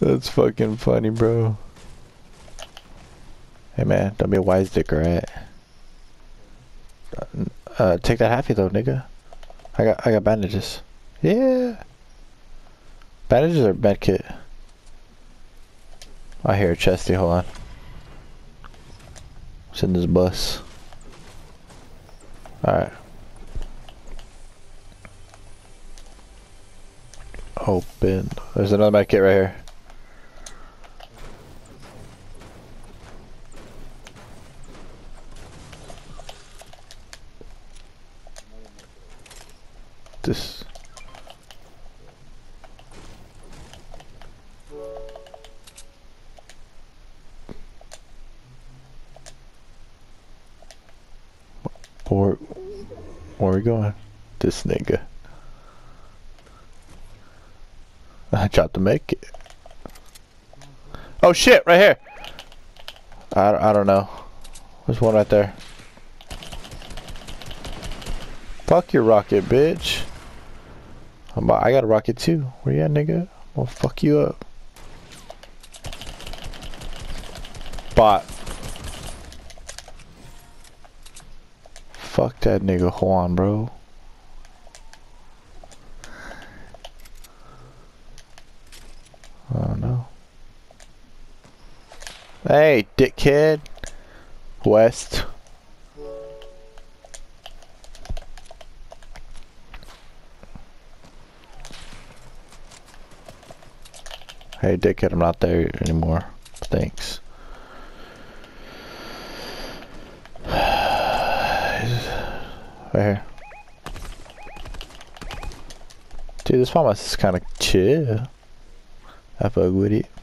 That's fucking funny, bro. Hey man, don't be a wise dick, alright? Uh, take that happy though, nigga. I got I got bandages. Yeah. Bandages or medkit? I hear a chesty, hold on. It's in this bus. Alright. Open. There's another medkit right here. This. Where, where are we going? This nigga. I dropped the make it. Oh shit, right here. I, I don't know. There's one right there. Fuck your rocket, bitch. I'm about, I got a rocket too. Where you at, nigga? I'll fuck you up. Bot. Fuck that nigga Juan, bro. Hey, dickhead. West. Hey, dickhead, I'm not there anymore. Thanks. Right here. Dude, this farmhouse is kind of chill. I fuck with it.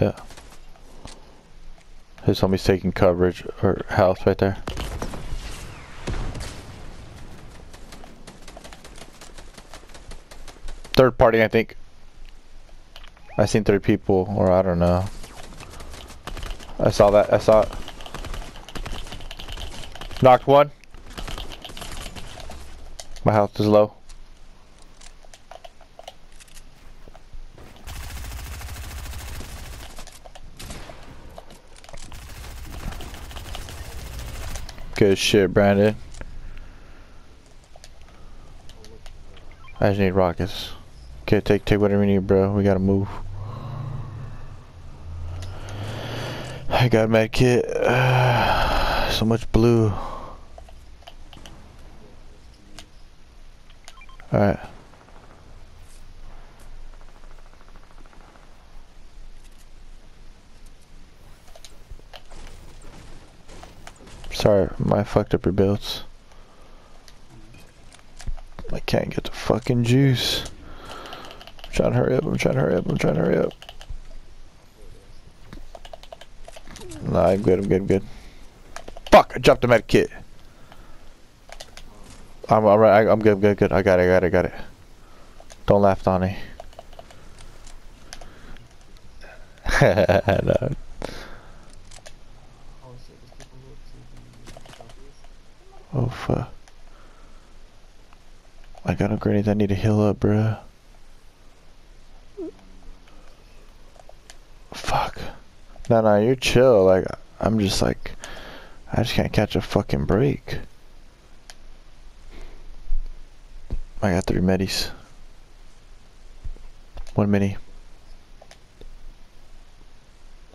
Yeah. His homie's taking coverage or house right there. Third party, I think. I seen three people, or I don't know. I saw that. I saw it. Knocked one. My health is low. Good shit, Brandon. I just need rockets. Okay, take take whatever you need, bro. We gotta move. I got med kit. so much blue. Alright. Sorry, I fucked up your builds. I can't get the fucking juice. I'm trying to hurry up, I'm trying to hurry up, I'm trying to hurry up. Nah, I'm good, I'm good, I'm good. Fuck, I dropped the med kit. I'm alright, I'm good, good, good. I got it, I got it, I got it. Don't laugh, Donnie. no. Oh uh, fuck. I got a grenade I need to heal up, bruh. Fuck. No, no, you're chill. Like, I'm just like, I just can't catch a fucking break. I got three medis. One mini.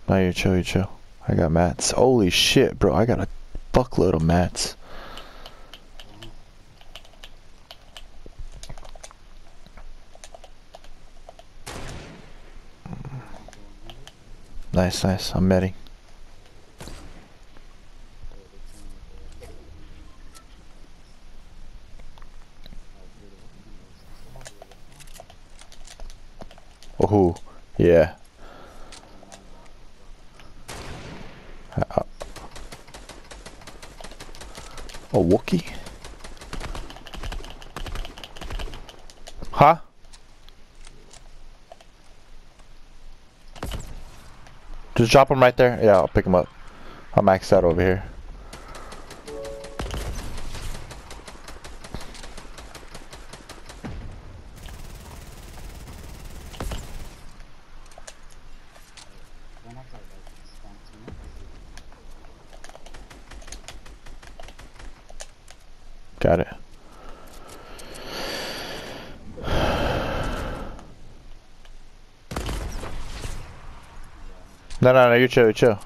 No, you're chill, you're chill. I got mats. Holy shit, bro. I got a fuckload of mats. Nice, nice. I'm medding. Oh, yeah. Uh, A Wookie? Huh? Just drop them right there. Yeah, I'll pick them up. I'll max out over here. Got it. No, no, no, you chill, you chill.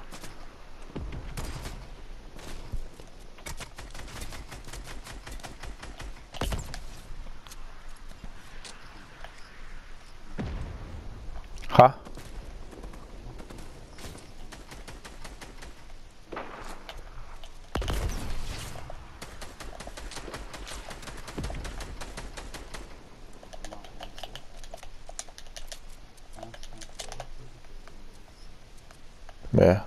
Yeah.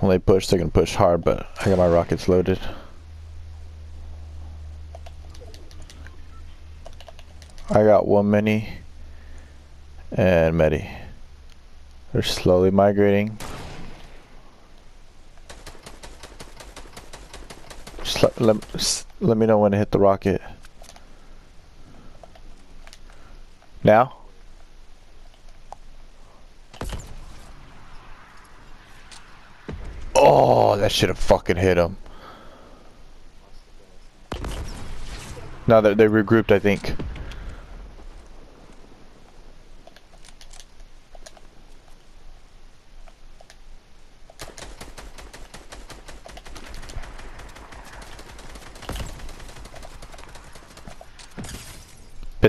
When they push, they can push hard, but I got my rockets loaded. I got one mini and Medi. They're slowly migrating. Just let, let, let me know when to hit the rocket. Now? Oh, that should have fucking hit him. Now they, they regrouped, I think.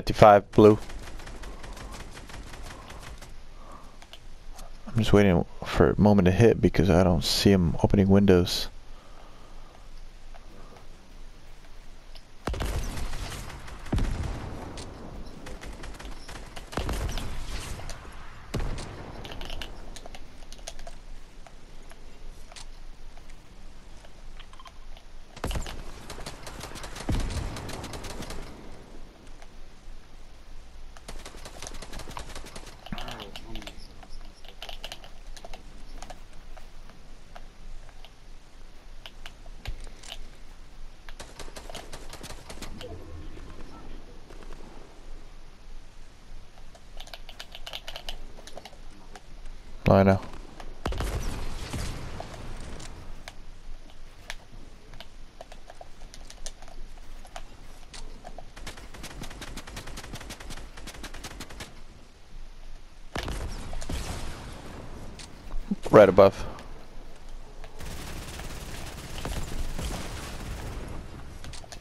Fifty-five blue. I'm just waiting for a moment to hit because I don't see him opening windows. Oh, one minute, so it's not so good. I know. Right above.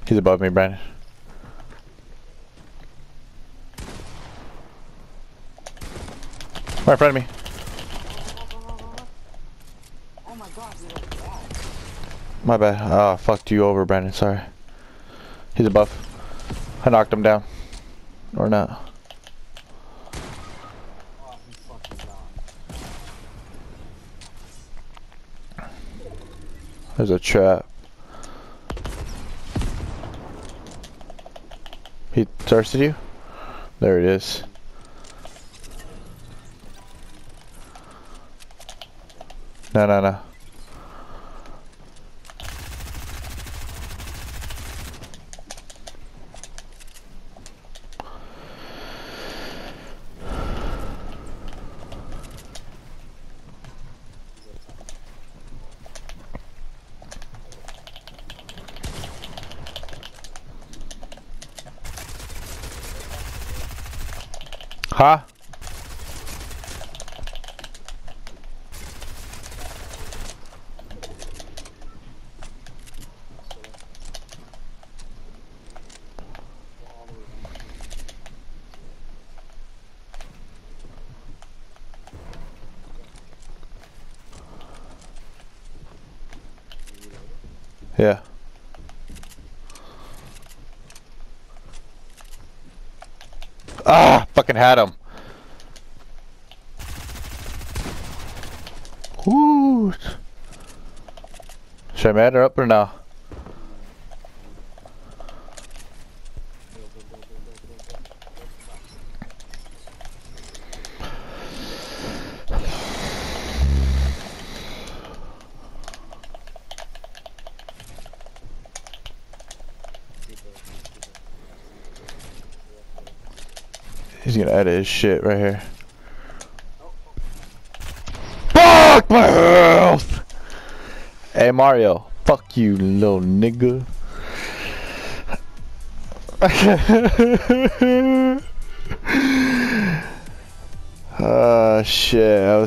He's above me, Brandon. Right in front of me. Oh my god, dude, that's bad. My bad. Oh, I uh, fucked you over, Brandon. Sorry. He's above. I knocked him down. Or not. Oh. There's a trap. He thirsted you? There it is. No, no, no. Huh? Yeah. Ah! Fucking had him. Woo. Should I man her up or no? He's gonna edit his shit right here. Fuck my health! Hey Mario, fuck you, little nigga. Ah shit, I was